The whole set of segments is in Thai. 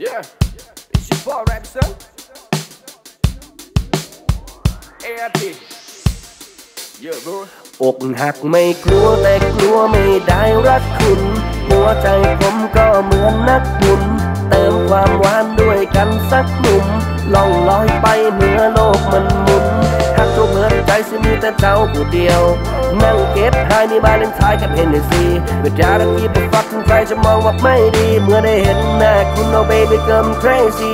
Yeah, it's your boy, rap son. AIP. Yeah, bro. อกหักไม่กลัวแต่กลัวไม่ได้รักคุณ หัวใจผมก็เหมือนนักบุญเติมความหวานด้วยกันสักหนุ่มล่องลอยไปเหนือโลกมันหมุน หักทุกเมื่อใจสิมีแต่เจ้าผู้เดียว นั่งเก็บหายในบ้านเลนไทน์กับเฮนเนซีเวลาตะกี้ไปฟักคุณใครจะมองว่าไม่ดี เมื่อได้เห็นหน้าคุณเอาเบบี้เกิม crazy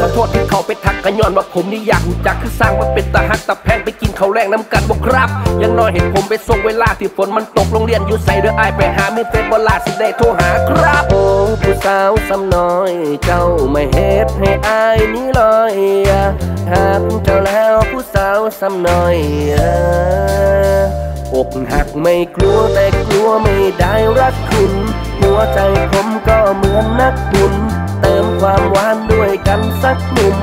ขอโทษที่เขาไปทักกันย้อนว่าผมนี่อยากรู้จักคือสร้างว่าเป็นตาหักตาแพงไปกินเขาวแรงน้ำกันบอกครับ ยังน้อยเห็นผมไปส่งเวลาที่ฝนมันตกโรงเรียนอยู่ใส่เรือไอายไปหามีเฟซบอลลาสิได้โทรหาครับ โอ้ผู้สาวสำน้อย เจ้าไม่เฮ็ดให้อายนี้ลอยหากเจ้าแล้ว ซ้ำหน่อยอกหักไม่กลัวแต่กลัวไม่ได้รักคุณ หัวใจผมก็เหมือนนักบุญเติมความหวานด้วยกันสักหนุ่ม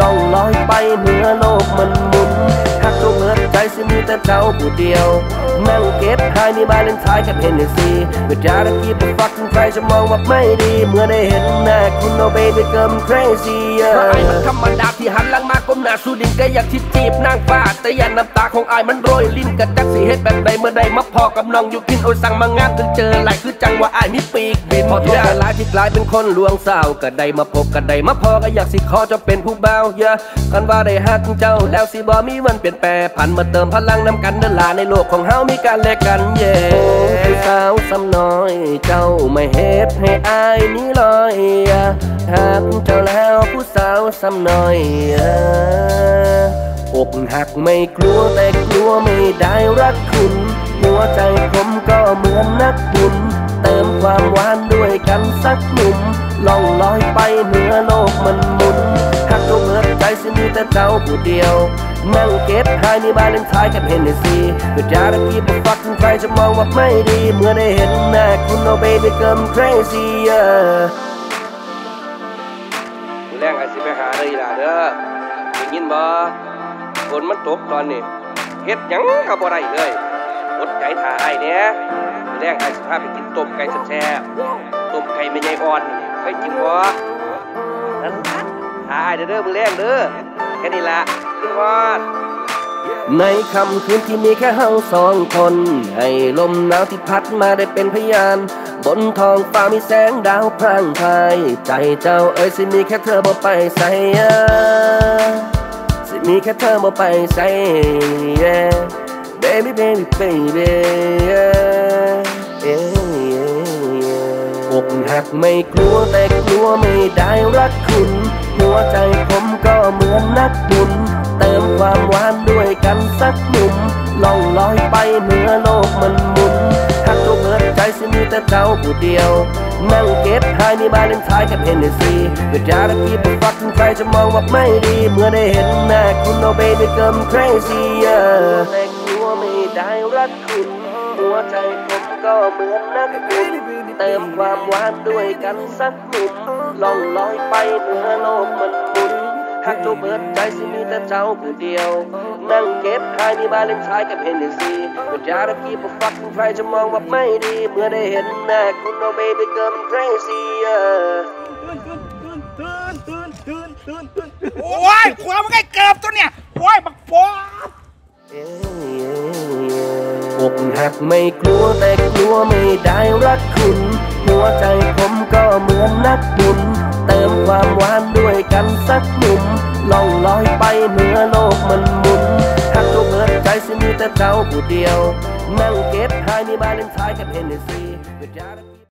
ล่องลอยไปเหนือโลกมันหมุนหักทุกเมื่อใจสิมี แต่เจ้าผู้เดียว นั่งเก็บหายในบาเลนไทน์กับเฮนเนซีเวลาตะกี้ไปฟักคุณใครจะมองว่าไม่ดี เมื่อได้เห็นหน้าคุณโอเบบี้เกิม crazy เพราะไอ้มันธรรมดาที่หันหลังมาก้มหน้าสู้ดินก็อยากที่จีบนางฟ้าแต่ยันน้ำตาของไอ้มันโรยลิ้นกระจักสีเฮ็ดแบบใดเมื่อใดมาพอกับน้องอยู่กินโอ้ยสั่งมางานถึงเจอหลายคือจังว่าไอ้มีปีกบินพอโทษหลายที่กลายเป็นคนลวงสาวก็ได้มาพบก็ได้มาพอก็อยากสิขอจะเป็นผู้เบาเยอะกันว่าได้ฮักเจ้าแล้วสิบ่มีวันเปลี่ยนแปรผันมาเติมพลังงน้ำกันเดินลาในโลกของเฮามีการแลกกันเย่ผู้สาวสำน้อย เจ้าไม่เฮ็ดให้อายนี้ลอยหากเจ้าแล้วผู้สาวสำน้อยอกหักไม่กลัวแต่กลัวไม่ได้รักคุณ หัวใจผมก็เหมือนนักบุญเติมความหวานด้วยกันสักหนุ่มล่องลอยไปเหนือโลกมันหมุนหักทุกเมื่อใจสิมีแต่เจ้าผู้เดียว นั่งเก็บหายในบาเลนไทน์กับเฮนเนซีเวลาตะกี้ไปฟักใครจะมองว่าไม่ดี เมื่อได้เห็นหน้าคุณโอเบบี้เกิม crazy มือแรงไอ้สิไปหาเลยล่ะเด้อได้ยินบ่ฝนมันตกตอนนี้เฮ็ดหยังก็บ่ได้เลยอดใจถ่าไอ้เนี่ยแรงไอ้สิพาไปกินต้มไก่แซ่บๆต้มไก่ไม่ใหญ่อ่อนเคยกินบ่นั่นล่ะหาไอ้เด้อเด้อมือแรงเด้อแค่นี้ล่ะ ในคำคืนที่มีแค่เฮาสองคน ให้ลมหนาวที่พัดมาได้เป็นพยาน บนท้องฟ้ามีแสงดาวพรางพาย ใจเจ้าเอ้ยสิมีแค่เธอบ่ไปใส่สิมีแค่เธอบ่ไปใส่ yeah. baby baby baby yeah. Yeah, yeah, อกหักไม่กลัวแต่กลัวไม่ได้รักคุณ หัวใจผมก็เหมือนนักบุญ มความหวานด้วยกันสักหนุ่มล่องลอยไปเหนือโลกมันหมุนหักทุกเมื่อใจสิมีแต่เจ้าผู้เดียว นั่งเก็บหายในบาเลนไทน์กับเฮนเนซีเวลาตะกี้ไปฟักใครจะมองว่าไม่ดี เมื่อได้เห็นหน้าคุณโอเบบี้เกิม crazy แต่กลัวไม่ได้รักคุณหัวใจผมก็เหมือนนักบุญเติมความหวานด้วยกันสักหนุ่มล่องลอยไปเหนือโลกมัน หมุนหักทุกเบิดใจสิมีแต่เจ้าผู้เดียว นั่งเก็บหายในบาเลนไทน์กับเฮนเนซีเวลาตะกี้พอฟักใครจะมองว่าไม่ดี เมื่อได้เห็นหน้าคุณโอเบบี้เกิม crazy โอ้ยขวามันไงเกือบตัวเนี่ย โอ้ย บักฟอดอกหักไม่กลัวแต่กลัวไม่ได้รักคุณ หัวใจผมก็เหมือนนักบุญเติมความหวานด้วยกันสักหนุ่ม ล่องลอยไปเหนือโลกมันหมุนหักตัวเมื่อใจสิมีแต่เจ้าผู้เดียว นั่งเก็บหายในบาเลนไทน์กับเฮนเนซี